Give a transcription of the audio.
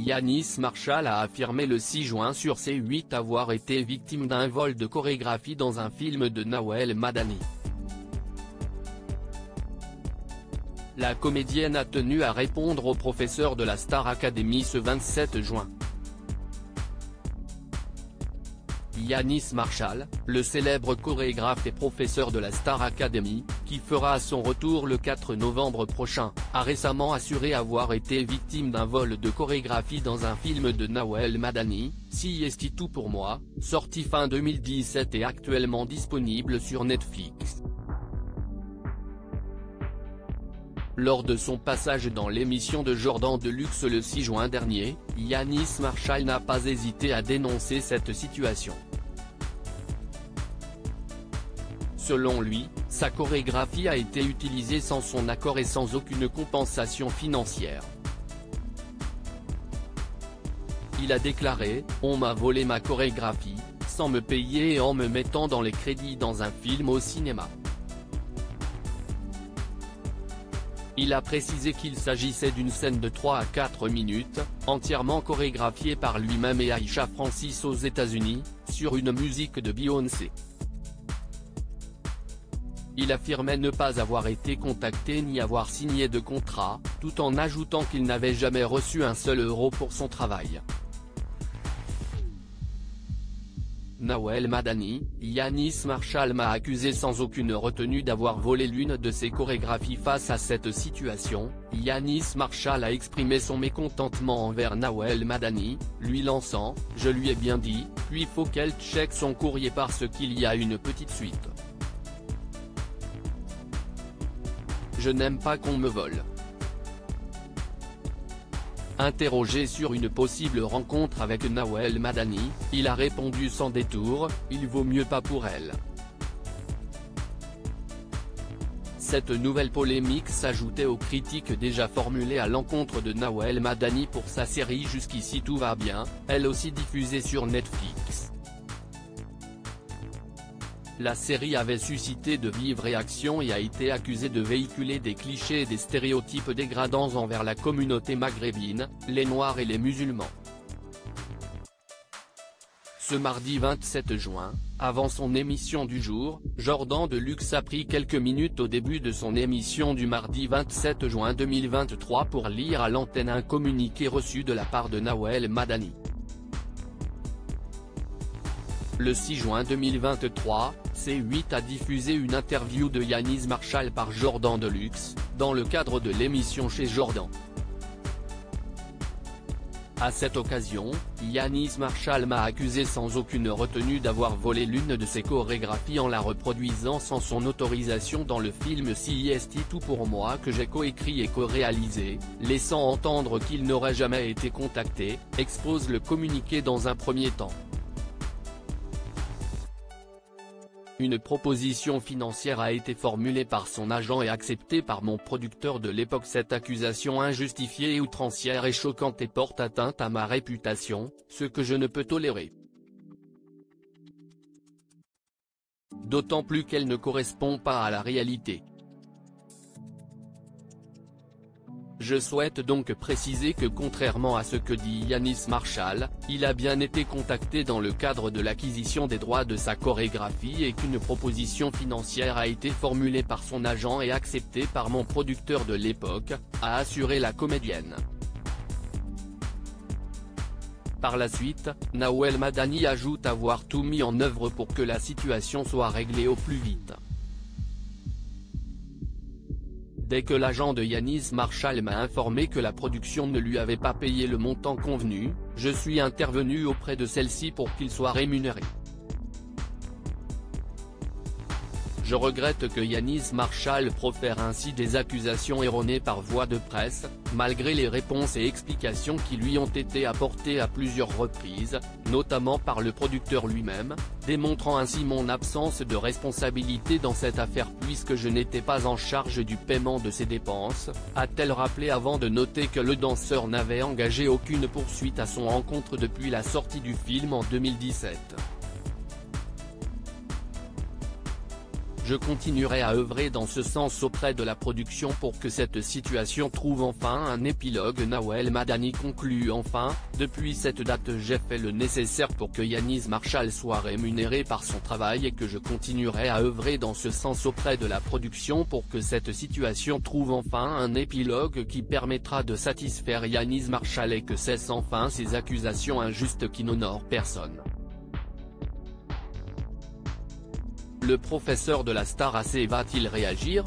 Yanis Marshall a affirmé le 6 juin sur C8 avoir été victime d'un vol de chorégraphie dans un film de Nawel Madani. La comédienne a tenu à répondre au professeur de la Star Academy ce 27 juin. Yanis Marshall, le célèbre chorégraphe et professeur de la Star Academy, qui fera son retour le 4 novembre prochain, a récemment assuré avoir été victime d'un vol de chorégraphie dans un film de Nawel Madani, Si est tout pour moi, sorti fin 2017 et actuellement disponible sur Netflix. Lors de son passage dans l'émission de Jordan Deluxe le 6 juin dernier, Yanis Marshall n'a pas hésité à dénoncer cette situation. Selon lui, sa chorégraphie a été utilisée sans son accord et sans aucune compensation financière. Il a déclaré « On m'a volé ma chorégraphie, sans me payer et en me mettant dans les crédits dans un film au cinéma ». Il a précisé qu'il s'agissait d'une scène de 3 à 4 minutes, entièrement chorégraphiée par lui-même et Aisha Francis aux États-Unis, sur une musique de Beyoncé. Il affirmait ne pas avoir été contacté ni avoir signé de contrat, tout en ajoutant qu'il n'avait jamais reçu un seul euro pour son travail. Nawel Madani, Yanis Marshall m'a accusé sans aucune retenue d'avoir volé l'une de ses chorégraphies face à cette situation, Yanis Marshall a exprimé son mécontentement envers Nawel Madani, lui lançant « Je lui ai bien dit, puis faut qu'elle check son courrier parce qu'il y a une petite suite ». Je n'aime pas qu'on me vole. Interrogé sur une possible rencontre avec Nawel Madani, il a répondu sans détour, il vaut mieux pas pour elle. Cette nouvelle polémique s'ajoutait aux critiques déjà formulées à l'encontre de Nawel Madani pour sa série Jusqu'ici tout va bien, elle aussi diffusée sur Netflix. La série avait suscité de vives réactions et a été accusée de véhiculer des clichés et des stéréotypes dégradants envers la communauté maghrébine, les Noirs et les musulmans. Ce mardi 27 juin, avant son émission du jour, Jordan Deluxe a pris quelques minutes au début de son émission du mardi 27 juin 2023 pour lire à l'antenne un communiqué reçu de la part de Nawel Madani. Le 6 juin 2023, C8 a diffusé une interview de Yanis Marshall par Jordan Deluxe, dans le cadre de l'émission chez Jordan. À cette occasion, Yanis Marshall m'a accusé sans aucune retenue d'avoir volé l'une de ses chorégraphies en la reproduisant sans son autorisation dans le film CIST Tout pour moi que j'ai coécrit et co-réalisé, laissant entendre qu'il n'aurait jamais été contacté, expose le communiqué dans un premier temps. Une proposition financière a été formulée par son agent et acceptée par mon producteur de l'époque cette accusation injustifiée et outrancière est choquante et porte atteinte à ma réputation, ce que je ne peux tolérer. D'autant plus qu'elle ne correspond pas à la réalité. Je souhaite donc préciser que contrairement à ce que dit Yanis Marshall, il a bien été contacté dans le cadre de l'acquisition des droits de sa chorégraphie et qu'une proposition financière a été formulée par son agent et acceptée par mon producteur de l'époque, a assuré la comédienne. Par la suite, Nawel Madani ajoute avoir tout mis en œuvre pour que la situation soit réglée au plus vite. Dès que l'agent de Yanis Marshall m'a informé que la production ne lui avait pas payé le montant convenu, je suis intervenu auprès de celle-ci pour qu'il soit rémunéré. Je regrette que Yanis Marshall profère ainsi des accusations erronées par voie de presse, malgré les réponses et explications qui lui ont été apportées à plusieurs reprises, notamment par le producteur lui-même, démontrant ainsi mon absence de responsabilité dans cette affaire puisque je n'étais pas en charge du paiement de ses dépenses, a-t-elle rappelé avant de noter que le danseur n'avait engagé aucune poursuite à son encontre depuis la sortie du film en 2017. Je continuerai à œuvrer dans ce sens auprès de la production pour que cette situation trouve enfin un épilogue Nawel Madani conclut enfin, depuis cette date j'ai fait le nécessaire pour que Yanis Marshall soit rémunéré par son travail et que je continuerai à œuvrer dans ce sens auprès de la production pour que cette situation trouve enfin un épilogue qui permettra de satisfaire Yanis Marshall et que cesse enfin ces accusations injustes qui n'honorent personne. Le professeur de la Star AC va-t-il réagir?